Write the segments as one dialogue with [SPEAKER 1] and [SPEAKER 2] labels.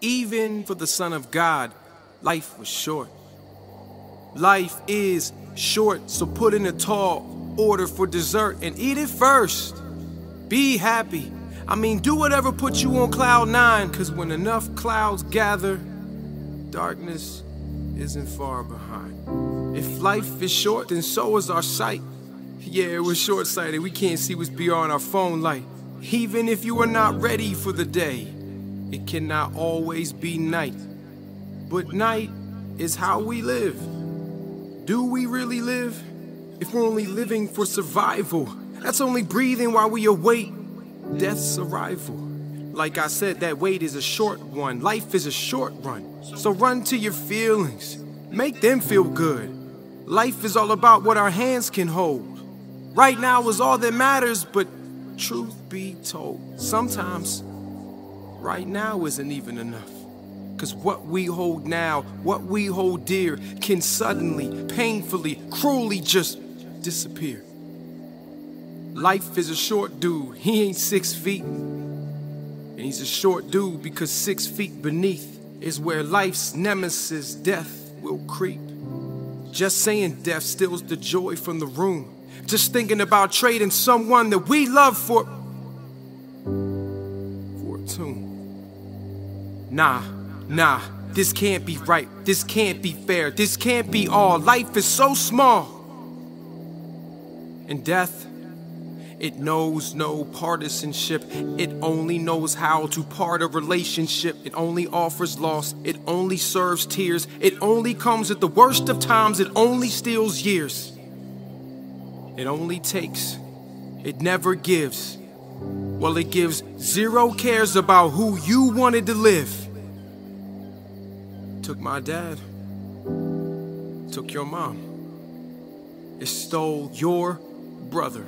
[SPEAKER 1] Even for the Son of God, life was short. Life is short, so put in a tall order for dessert and eat it first. Be happy. I mean, do whatever puts you on cloud nine, because when enough clouds gather, darkness isn't far behind. If life is short, then so is our sight. Yeah, we're short sighted. We can't see what's beyond our phone light. Even if you are not ready for the day, it cannot always be night. But night is how we live. Do we really live? If we're only living for survival, that's only breathing while we await death's arrival. Like I said, that wait is a short one. Life is a short run. So run to your feelings. Make them feel good. Life is all about what our hands can hold. Right now is all that matters, but truth be told, sometimes right now isn't even enough. Because what we hold now, what we hold dear, can suddenly, painfully, cruelly just disappear. Life is a short dude, he ain't six feet. And he's a short dude because six feet beneath is where life's nemesis, death, will creep. Just saying death steals the joy from the room. Just thinking about trading someone that we love for. Nah, nah, this can't be right. This can't be fair. This can't be all. Life is so small. And death, it knows no partisanship. It only knows how to part a relationship. It only offers loss. It only serves tears. It only comes at the worst of times. It only steals years. It only takes, it never gives. Well, it gives zero cares about who you wanted to live. Took my dad, took your mom. It stole your brother.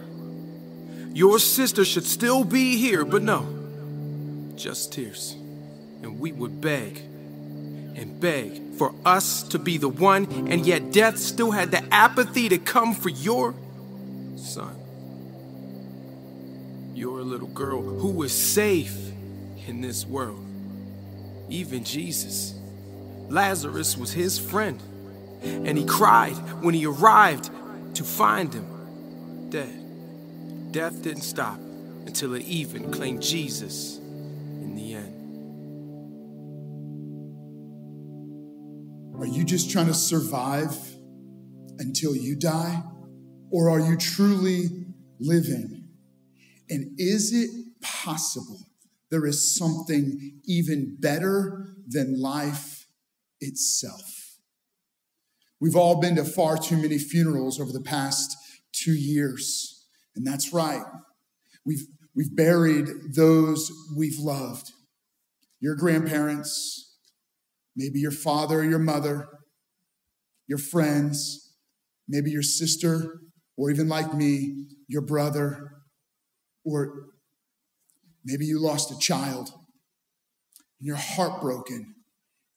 [SPEAKER 1] Your sister should still be here, but no, just tears. And we would beg and beg for us to be the one, and yet death still had the apathy to come for your son. You're a little girl who is safe in this world. Even Jesus. Lazarus was his friend, and he cried when he arrived to find him dead. Death didn't stop until it even claimed Jesus in the end.
[SPEAKER 2] Are you just trying to survive until you die? Or are you truly living? And is it possible there is something even better than life itself? We've all been to far too many funerals over the past two years. And that's right. We've, we've buried those we've loved. Your grandparents, maybe your father or your mother, your friends, maybe your sister or even like me, your brother, or maybe you lost a child and you're heartbroken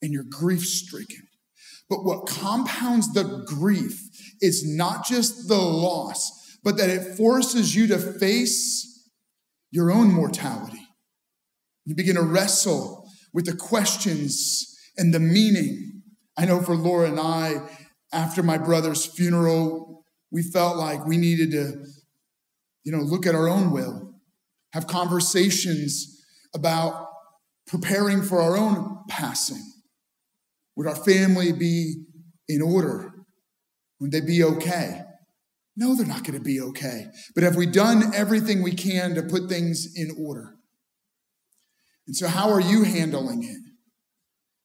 [SPEAKER 2] and you're grief stricken. But what compounds the grief is not just the loss, but that it forces you to face your own mortality. You begin to wrestle with the questions and the meaning. I know for Laura and I, after my brother's funeral, we felt like we needed to, you know, look at our own will, have conversations about preparing for our own passing. Would our family be in order? Would they be okay? No, they're not going to be okay. But have we done everything we can to put things in order? And so, how are you handling it?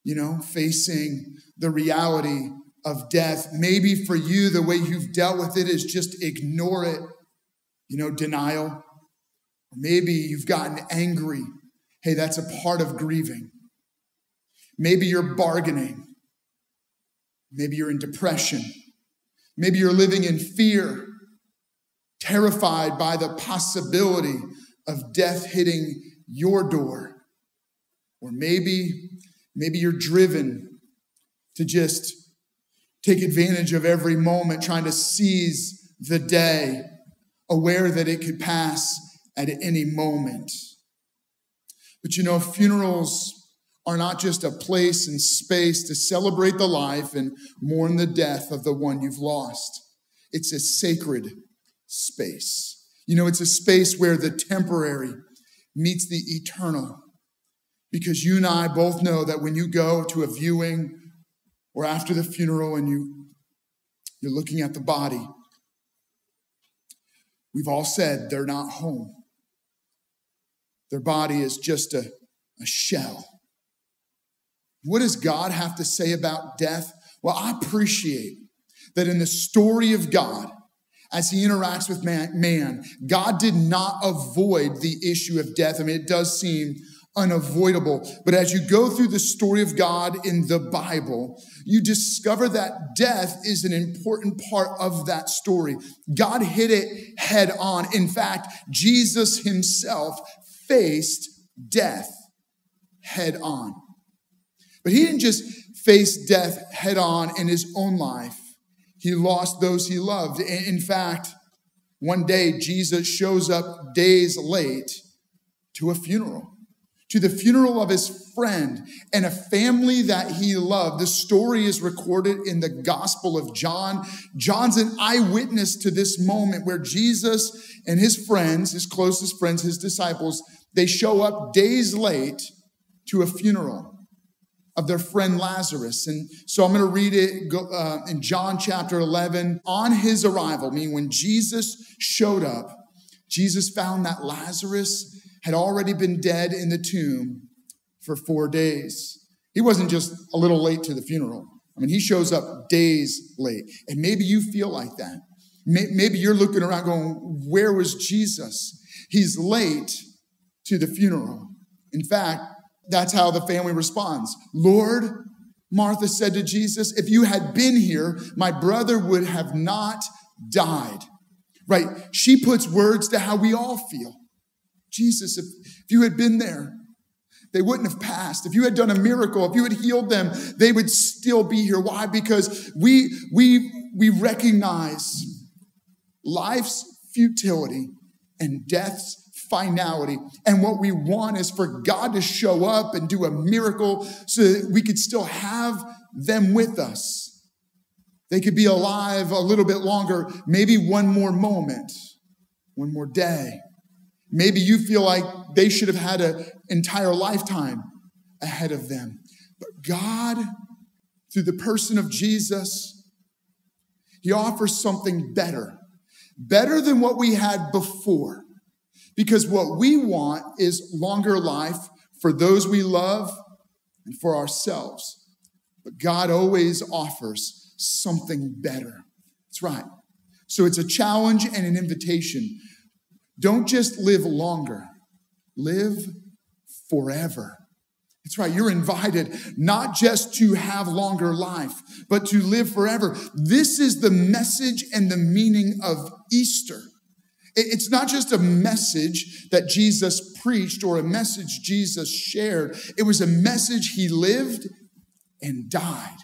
[SPEAKER 2] You know, facing the reality of death. Maybe for you, the way you've dealt with it is just ignore it, you know, denial. Maybe you've gotten angry. Hey, that's a part of grieving. Maybe you're bargaining. Maybe you're in depression. Maybe you're living in fear, terrified by the possibility of death hitting your door. Or maybe, maybe you're driven to just take advantage of every moment, trying to seize the day, aware that it could pass at any moment. But you know, funerals are not just a place and space to celebrate the life and mourn the death of the one you've lost. It's a sacred space. You know, it's a space where the temporary meets the eternal. Because you and I both know that when you go to a viewing or after the funeral and you, you're looking at the body, we've all said they're not home. Their body is just a, a shell. What does God have to say about death? Well, I appreciate that in the story of God, as he interacts with man, man, God did not avoid the issue of death. I mean, it does seem unavoidable. But as you go through the story of God in the Bible, you discover that death is an important part of that story. God hit it head on. In fact, Jesus himself faced death head on. But he didn't just face death head on in his own life, he lost those he loved. In fact, one day Jesus shows up days late to a funeral, to the funeral of his friend and a family that he loved. The story is recorded in the Gospel of John. John's an eyewitness to this moment where Jesus and his friends, his closest friends, his disciples, they show up days late to a funeral of their friend Lazarus. And so I'm going to read it uh, in John chapter 11. On his arrival, I meaning when Jesus showed up, Jesus found that Lazarus had already been dead in the tomb for four days. He wasn't just a little late to the funeral. I mean, he shows up days late. And maybe you feel like that. Maybe you're looking around going, Where was Jesus? He's late to the funeral. In fact, that's how the family responds. Lord, Martha said to Jesus, if you had been here, my brother would have not died. Right? She puts words to how we all feel. Jesus, if, if you had been there, they wouldn't have passed. If you had done a miracle, if you had healed them, they would still be here. Why? Because we, we, we recognize life's futility and death's finality. And what we want is for God to show up and do a miracle so that we could still have them with us. They could be alive a little bit longer, maybe one more moment, one more day. Maybe you feel like they should have had an entire lifetime ahead of them. But God, through the person of Jesus, He offers something better, better than what we had before. Because what we want is longer life for those we love and for ourselves. But God always offers something better. That's right. So it's a challenge and an invitation. Don't just live longer, live forever. That's right. You're invited not just to have longer life, but to live forever. This is the message and the meaning of Easter. It's not just a message that Jesus preached or a message Jesus shared. It was a message he lived and died.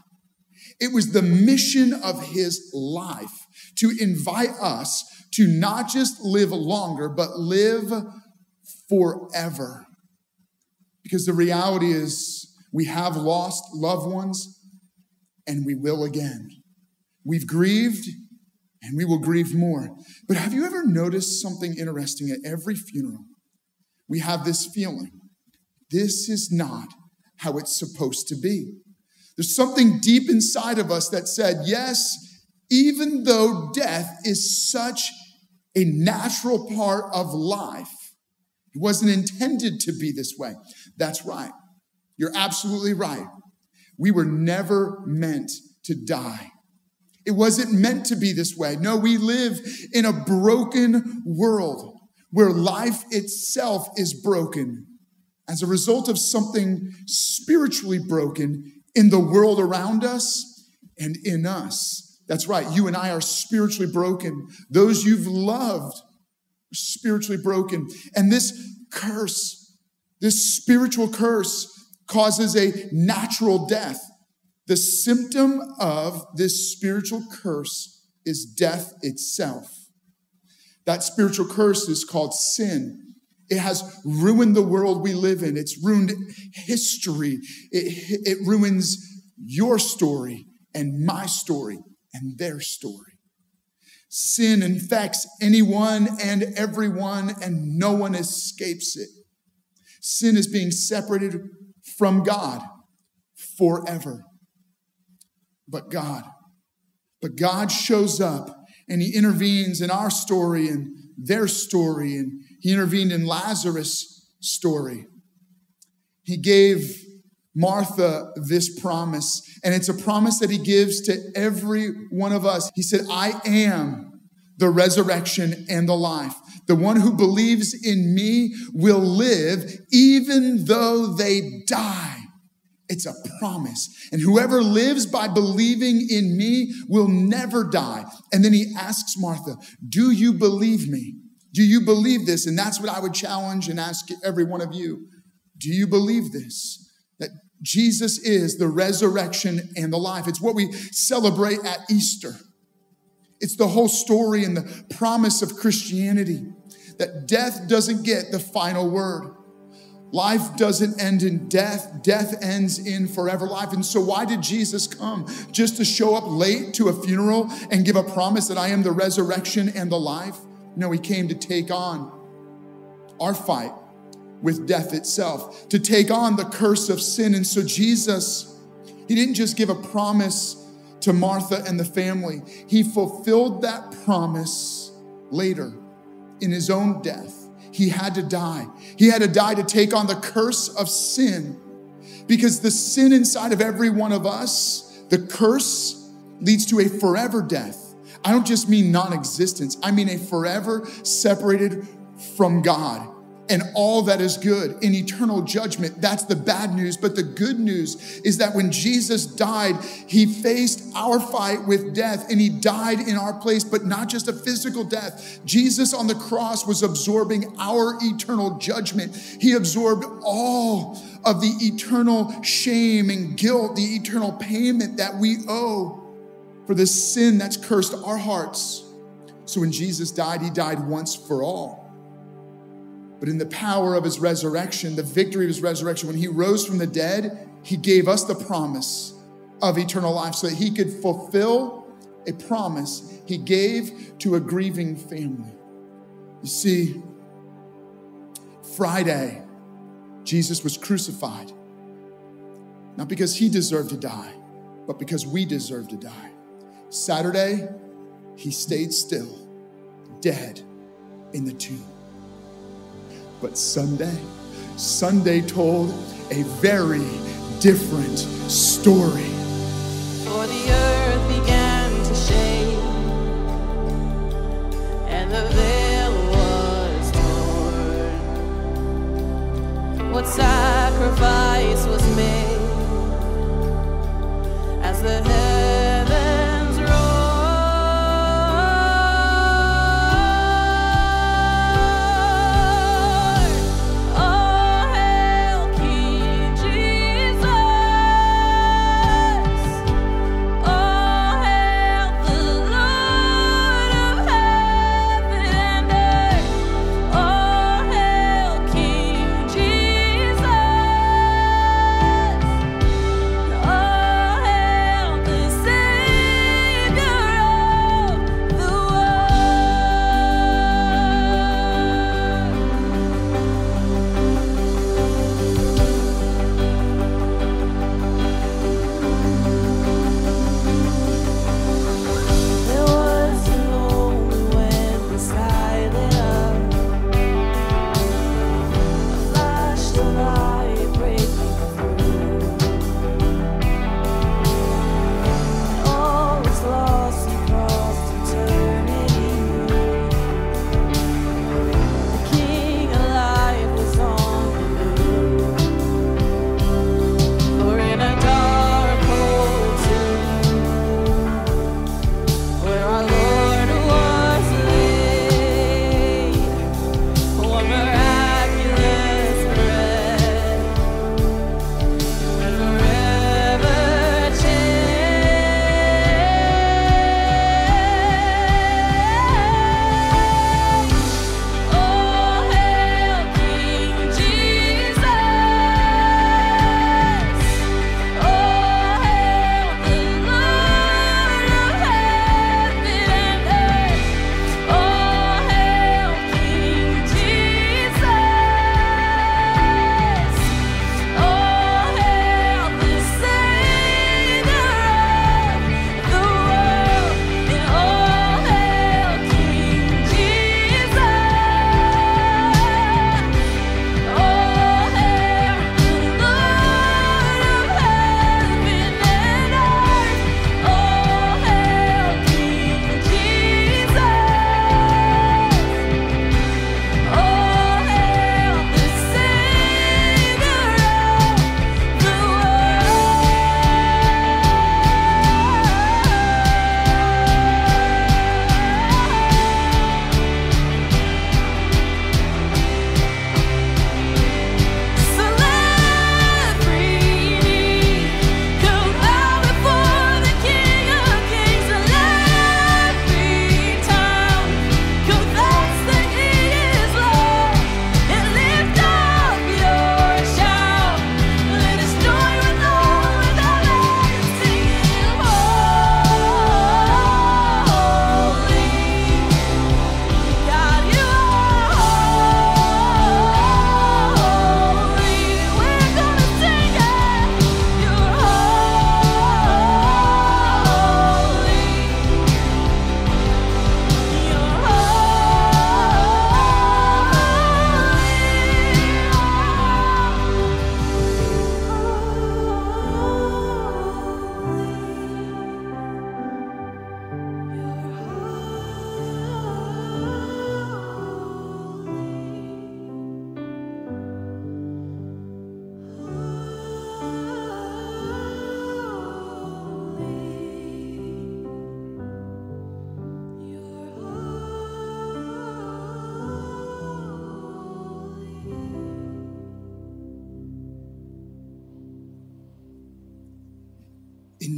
[SPEAKER 2] It was the mission of his life to invite us to not just live longer, but live forever. Because the reality is, we have lost loved ones and we will again. We've grieved and we will grieve more. But have you ever noticed something interesting at every funeral? We have this feeling this is not how it's supposed to be. There's something deep inside of us that said, yes, even though death is such a natural part of life, it wasn't intended to be this way. That's right. You're absolutely right. We were never meant to die. It wasn't meant to be this way. No, we live in a broken world where life itself is broken as a result of something spiritually broken in the world around us and in us. That's right. You and I are spiritually broken. Those you've loved are spiritually broken. And this curse, this spiritual curse, causes a natural death. The symptom of this spiritual curse is death itself. That spiritual curse is called sin. It has ruined the world we live in. It's ruined history. It, it ruins your story and my story and their story. Sin infects anyone and everyone, and no one escapes it. Sin is being separated from God forever. But God, but God shows up and He intervenes in our story and their story, and He intervened in Lazarus' story. He gave Martha this promise, and it's a promise that he gives to every one of us. He said, I am the resurrection and the life. The one who believes in me will live even though they die. It's a promise. And whoever lives by believing in me will never die. And then he asks Martha, Do you believe me? Do you believe this? And that's what I would challenge and ask every one of you. Do you believe this? That Jesus is the resurrection and the life. It's what we celebrate at Easter. It's the whole story and the promise of Christianity that death doesn't get the final word. Life doesn't end in death, death ends in forever life. And so, why did Jesus come? Just to show up late to a funeral and give a promise that I am the resurrection and the life? No, he came to take on our fight with death itself, to take on the curse of sin. And so Jesus, he didn't just give a promise to Martha and the family, he fulfilled that promise later in his own death. He had to die. He had to die to take on the curse of sin because the sin inside of every one of us, the curse leads to a forever death. I don't just mean non existence, I mean a forever separated from God and all that is good in eternal judgment. That's the bad news. But the good news is that when Jesus died, he faced our fight with death and he died in our place, but not just a physical death. Jesus on the cross was absorbing our eternal judgment. He absorbed all of the eternal shame and guilt, the eternal payment that we owe for the sin that's cursed our hearts. So when Jesus died, he died once for all. But in the power of his resurrection, the victory of his resurrection, when he rose from the dead, he gave us the promise of eternal life so that he could fulfill a promise he gave to a grieving family. You see, Friday, Jesus was crucified, not because he deserved to die, but because we deserve to die. Saturday, he stayed still, dead in the tomb. But Sunday, Sunday told a very different story.
[SPEAKER 3] For the earth began to shake, and the veil was torn. What sacrifice was made as the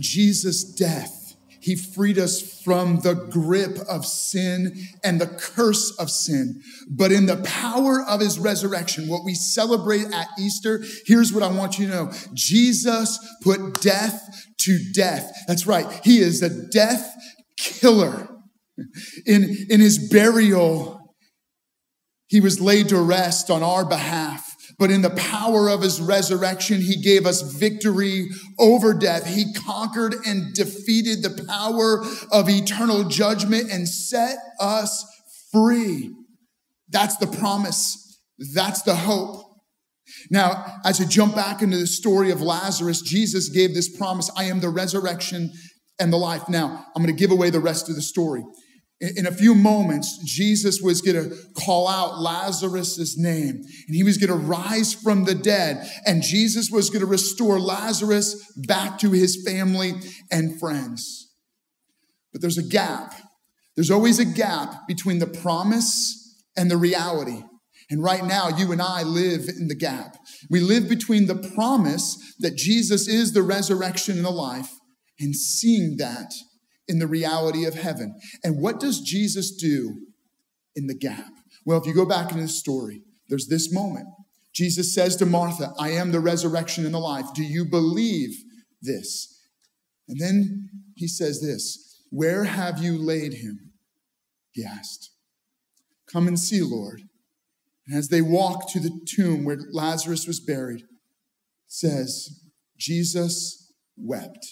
[SPEAKER 2] Jesus' death, he freed us from the grip of sin and the curse of sin. But in the power of his resurrection, what we celebrate at Easter, here's what I want you to know. Jesus put death to death. That's right. He is a death killer. In, in his burial, he was laid to rest on our behalf. But in the power of his resurrection, he gave us victory over death. He conquered and defeated the power of eternal judgment and set us free. That's the promise. That's the hope. Now, as you jump back into the story of Lazarus, Jesus gave this promise I am the resurrection and the life. Now, I'm going to give away the rest of the story. In a few moments, Jesus was going to call out Lazarus' name and he was going to rise from the dead and Jesus was going to restore Lazarus back to his family and friends. But there's a gap. There's always a gap between the promise and the reality. And right now, you and I live in the gap. We live between the promise that Jesus is the resurrection and the life and seeing that in the reality of heaven. And what does Jesus do in the gap? Well, if you go back in the story, there's this moment. Jesus says to Martha, I am the resurrection and the life. Do you believe this? And then he says this Where have you laid him? He asked. Come and see, Lord. And as they walk to the tomb where Lazarus was buried, says, Jesus wept.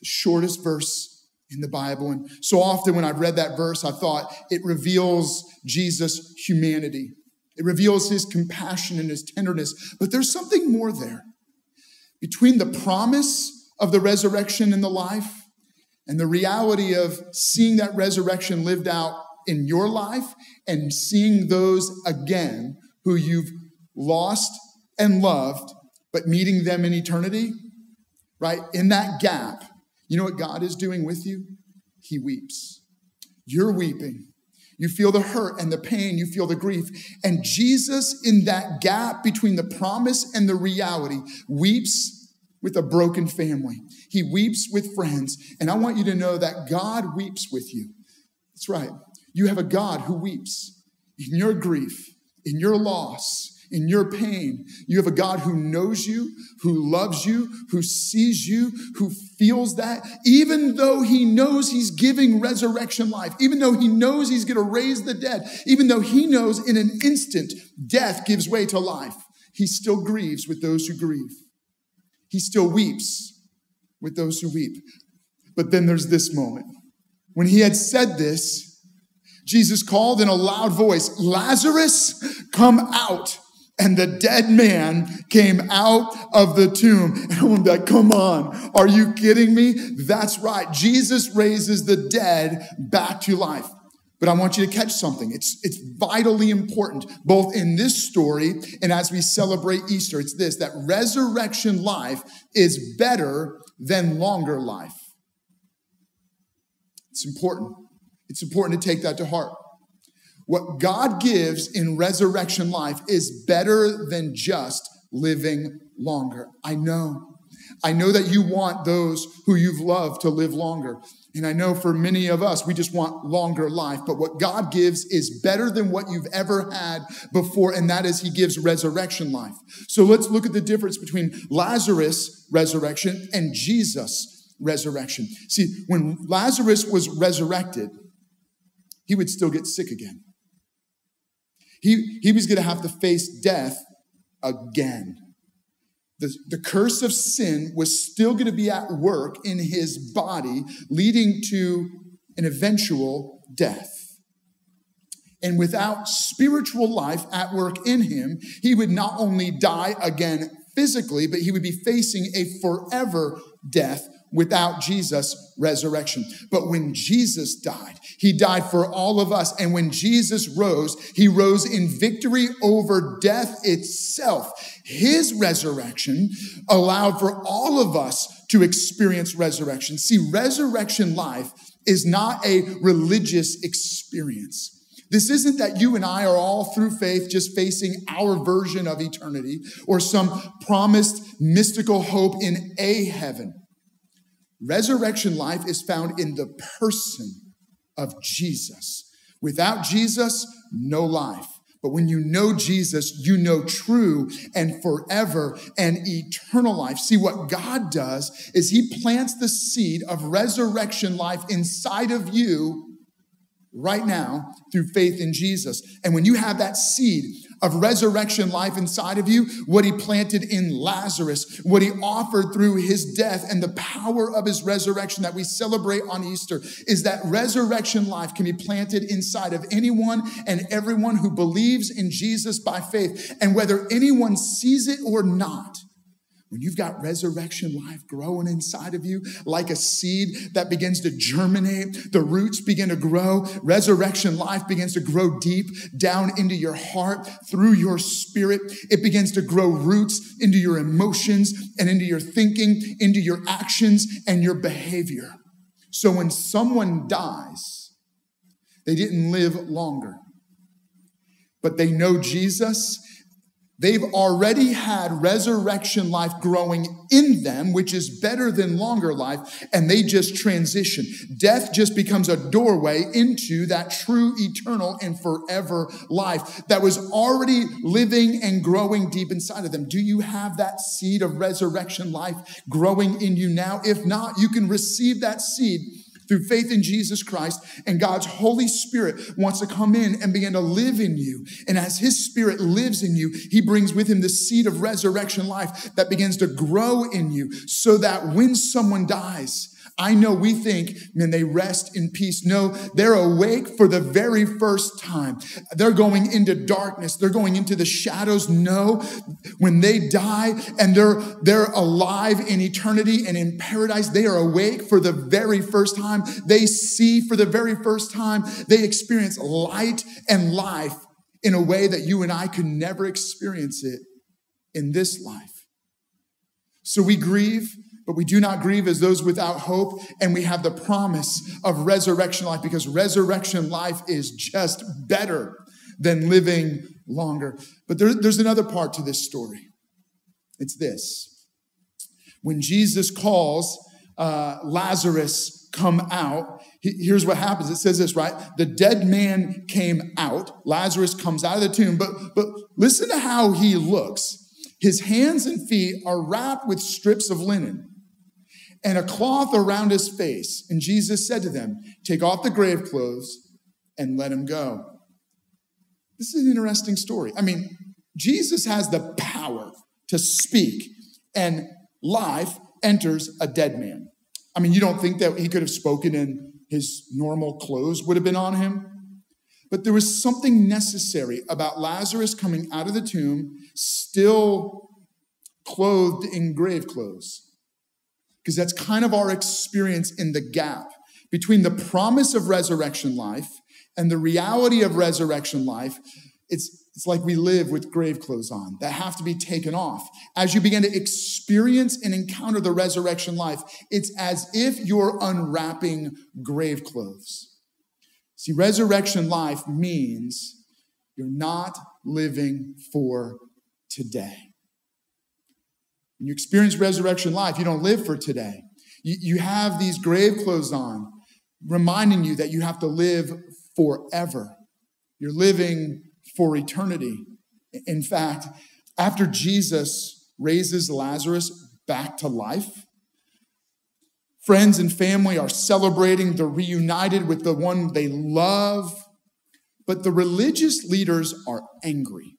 [SPEAKER 2] The shortest verse in the Bible. And so often when I've read that verse, I thought it reveals Jesus' humanity. It reveals his compassion and his tenderness. But there's something more there. Between the promise of the resurrection and the life and the reality of seeing that resurrection lived out in your life and seeing those again who you've lost and loved, but meeting them in eternity, right? In that gap, you know what God is doing with you? He weeps. You're weeping. You feel the hurt and the pain, you feel the grief. And Jesus, in that gap between the promise and the reality, weeps with a broken family. He weeps with friends. And I want you to know that God weeps with you. That's right. You have a God who weeps in your grief, in your loss, in your pain. You have a God who knows you, who loves you, who sees you, who feels that, even though he knows he's giving resurrection life, even though he knows he's going to raise the dead, even though he knows in an instant death gives way to life, he still grieves with those who grieve. He still weeps with those who weep. But then there's this moment. When he had said this, Jesus called in a loud voice, Lazarus, come out. And the dead man came out of the tomb. And I'm like, come on. Are you kidding me? That's right. Jesus raises the dead back to life. But I want you to catch something. It's, it's vitally important, both in this story and as we celebrate Easter. It's this that resurrection life is better than longer life. It's important. It's important to take that to heart. What God gives in resurrection life is better than just living longer. I know. I know that you want those who you've loved to live longer. And I know for many of us, we just want longer life. But what God gives is better than what you've ever had before, and that is He gives resurrection life. So let's look at the difference between Lazarus' resurrection and Jesus' resurrection. See, when Lazarus was resurrected, he would still get sick again. He, he was going to have to face death again. The, the curse of sin was still going to be at work in his body, leading to an eventual death. And without spiritual life at work in him, he would not only die again physically, but he would be facing a forever death without Jesus' resurrection. But when Jesus died, he died for all of us. And when Jesus rose, he rose in victory over death itself. His resurrection allowed for all of us to experience resurrection. See, resurrection life is not a religious experience. This isn't that you and I are all through faith just facing our version of eternity or some promised mystical hope in a heaven. Resurrection life is found in the person of Jesus. Without Jesus, no life. But when you know Jesus, you know true and forever and eternal life. See, what God does is He plants the seed of resurrection life inside of you right now through faith in Jesus. And when you have that seed of resurrection life inside of you, what he planted in Lazarus, what he offered through his death and the power of his resurrection that we celebrate on Easter is that resurrection life can be planted inside of anyone and everyone who believes in Jesus by faith. And whether anyone sees it or not, when you've got resurrection life growing inside of you, like a seed that begins to germinate, the roots begin to grow, resurrection life begins to grow deep down into your heart through your spirit. It begins to grow roots into your emotions and into your thinking, into your actions and your behavior. So when someone dies, they didn't live longer, but they know Jesus They've already had resurrection life growing in them, which is better than longer life, and they just transition. Death just becomes a doorway into that true, eternal, and forever life that was already living and growing deep inside of them. Do you have that seed of resurrection life growing in you now? If not, you can receive that seed through faith in Jesus Christ, and God's Holy Spirit wants to come in and begin to live in you. And as His Spirit lives in you, He brings with Him the seed of resurrection life that begins to grow in you so that when someone dies, I know we think, man, they rest in peace. No, they're awake for the very first time. They're going into darkness. They're going into the shadows. No, when they die and they're, they're alive in eternity and in paradise, they are awake for the very first time. They see for the very first time. They experience light and life in a way that you and I could never experience it in this life. So we grieve but we do not grieve as those without hope. And we have the promise of resurrection life because resurrection life is just better than living longer. But there, there's another part to this story. It's this. When Jesus calls uh, Lazarus come out, here's what happens. It says this, right? The dead man came out. Lazarus comes out of the tomb, but, but listen to how he looks. His hands and feet are wrapped with strips of linen and a cloth around his face. And Jesus said to them, Take off the grave clothes and let him go. This is an interesting story. I mean, Jesus has the power to speak, and life enters a dead man. I mean, you don't think that he could have spoken and his normal clothes would have been on him? But there was something necessary about Lazarus coming out of the tomb, still clothed in grave clothes because that's kind of our experience in the gap between the promise of resurrection life and the reality of resurrection life. It's, it's like we live with grave clothes on that have to be taken off. As you begin to experience and encounter the resurrection life, it's as if you're unwrapping grave clothes. See, resurrection life means you're not living for today. When you experience resurrection life, you don't live for today. You, you have these grave clothes on, reminding you that you have to live forever. You're living for eternity. In fact, after Jesus raises Lazarus back to life, friends and family are celebrating. They're reunited with the one they love. But the religious leaders are angry.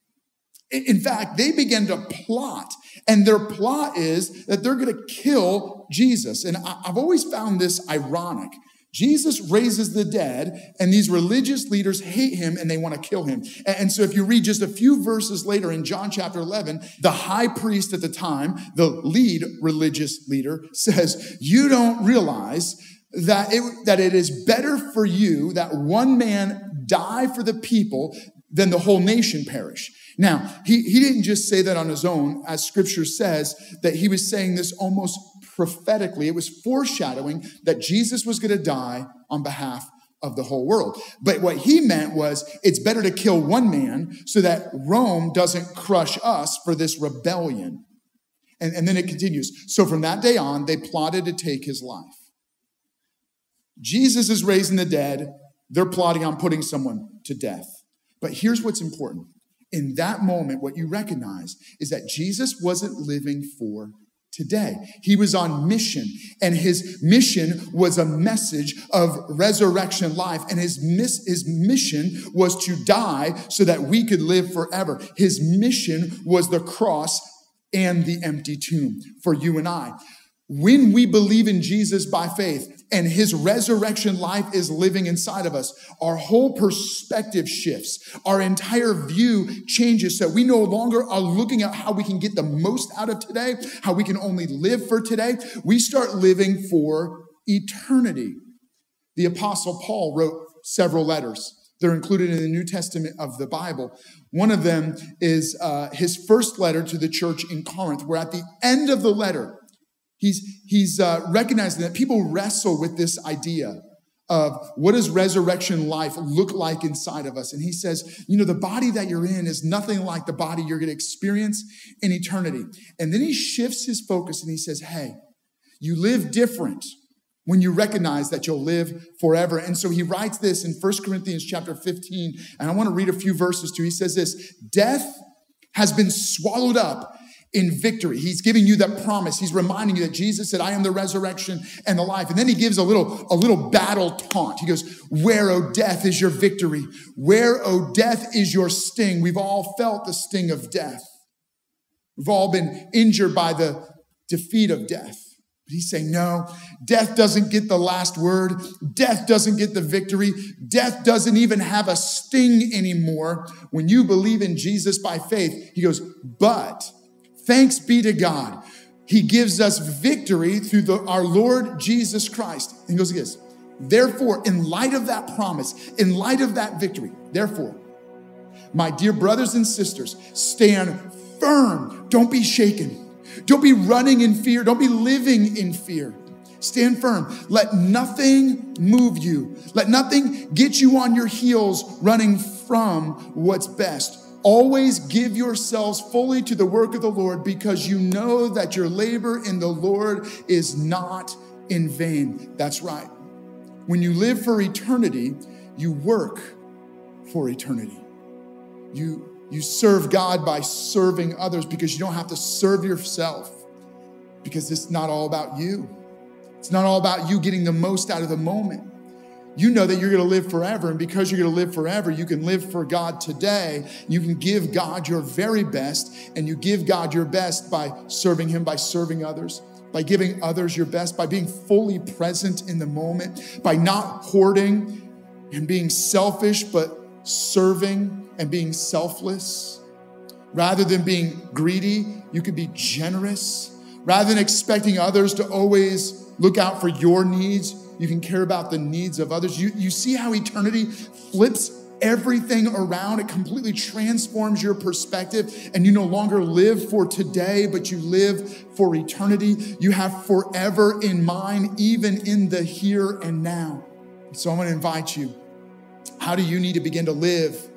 [SPEAKER 2] In fact, they begin to plot, and their plot is that they're going to kill Jesus. And I've always found this ironic. Jesus raises the dead, and these religious leaders hate him and they want to kill him. And so, if you read just a few verses later in John chapter 11, the high priest at the time, the lead religious leader, says, You don't realize that it, that it is better for you that one man die for the people than the whole nation perish. Now, he, he didn't just say that on his own, as scripture says, that he was saying this almost prophetically. It was foreshadowing that Jesus was going to die on behalf of the whole world. But what he meant was it's better to kill one man so that Rome doesn't crush us for this rebellion. And, and then it continues. So from that day on, they plotted to take his life. Jesus is raising the dead. They're plotting on putting someone to death. But here's what's important. In that moment, what you recognize is that Jesus wasn't living for today. He was on mission, and his mission was a message of resurrection life. And his, miss, his mission was to die so that we could live forever. His mission was the cross and the empty tomb for you and I. When we believe in Jesus by faith and his resurrection life is living inside of us, our whole perspective shifts. Our entire view changes. So we no longer are looking at how we can get the most out of today, how we can only live for today. We start living for eternity. The apostle Paul wrote several letters. They're included in the New Testament of the Bible. One of them is uh, his first letter to the church in Corinth, where at the end of the letter, He's, he's uh, recognizing that people wrestle with this idea of what does resurrection life look like inside of us. And he says, you know, the body that you're in is nothing like the body you're going to experience in eternity. And then he shifts his focus and he says, hey, you live different when you recognize that you'll live forever. And so he writes this in 1 Corinthians chapter 15, and I want to read a few verses to. He says this, death has been swallowed up in victory. He's giving you that promise. He's reminding you that Jesus said, I am the resurrection and the life. And then he gives a little, a little battle taunt. He goes, Where, O death, is your victory? Where, O death, is your sting? We've all felt the sting of death. We've all been injured by the defeat of death. But he's saying, no, death doesn't get the last word. Death doesn't get the victory. Death doesn't even have a sting anymore. When you believe in Jesus by faith, he goes, but Thanks be to God. He gives us victory through the, our Lord Jesus Christ. And he goes like this. Therefore, in light of that promise, in light of that victory, therefore, my dear brothers and sisters, stand firm. Don't be shaken. Don't be running in fear. Don't be living in fear. Stand firm. Let nothing move you. Let nothing get you on your heels running from what's best. Always give yourselves fully to the work of the Lord because you know that your labor in the Lord is not in vain. That's right. When you live for eternity, you work for eternity. You, you serve God by serving others because you don't have to serve yourself because it's not all about you. It's not all about you getting the most out of the moment you know that you're going to live forever. And because you're going to live forever, you can live for God today. You can give God your very best, and you give God your best by serving Him, by serving others, by giving others your best, by being fully present in the moment, by not hoarding and being selfish, but serving and being selfless. Rather than being greedy, you could be generous. Rather than expecting others to always look out for your needs, you can care about the needs of others. You, you see how eternity flips everything around. It completely transforms your perspective, and you no longer live for today, but you live for eternity. You have forever in mind, even in the here and now. So I'm going to invite you. How do you need to begin to live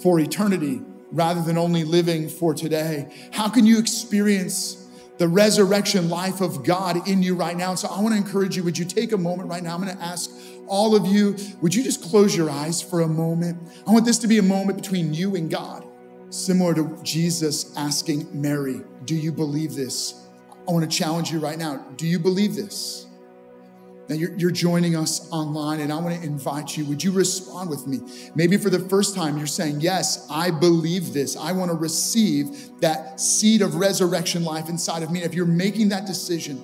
[SPEAKER 2] for eternity rather than only living for today? How can you experience? The resurrection life of God in you right now. so I want to encourage you, would you take a moment right now? I'm going to ask all of you, would you just close your eyes for a moment? I want this to be a moment between you and God, similar to Jesus asking Mary, Do you believe this? I want to challenge you right now. Do you believe this? Now, you're, you're, joining us online, and I want to invite you. Would you respond with me? Maybe for the first time, you're saying, Yes, I believe this. I want to receive that seed of resurrection life inside of me. if you're making that decision,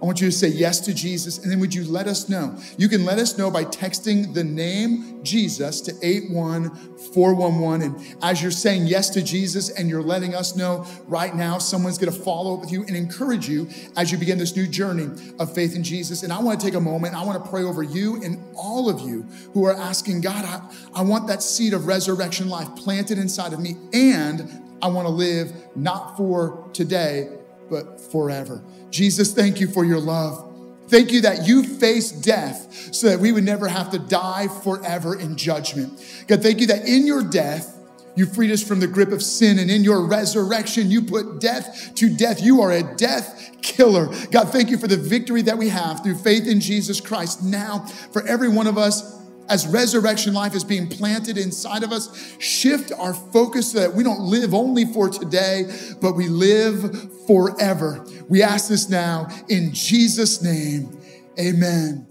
[SPEAKER 2] I want you to say yes to Jesus, and then would you let us know? You can let us know by texting the name Jesus to 81411. And as you're saying yes to Jesus and you're letting us know right now, someone's gonna follow up with you and encourage you as you begin this new journey of faith in Jesus. And I wanna take a moment, I wanna pray over you and all of you who are asking, God, I, I want that seed of resurrection life planted inside of me, and I wanna live not for today, but forever. Jesus, thank you for your love. Thank you that you faced death so that we would never have to die forever in judgment. God, thank you that in your death, You freed us from the grip of sin, and in your resurrection, you put death to death. You are a death killer. God, thank you for the victory that we have through faith in Jesus Christ. Now, for every one of us, as resurrection life is being planted inside of us, shift our focus so that we don't live only for today, but we live forever. We ask this now in Jesus' name. Amen.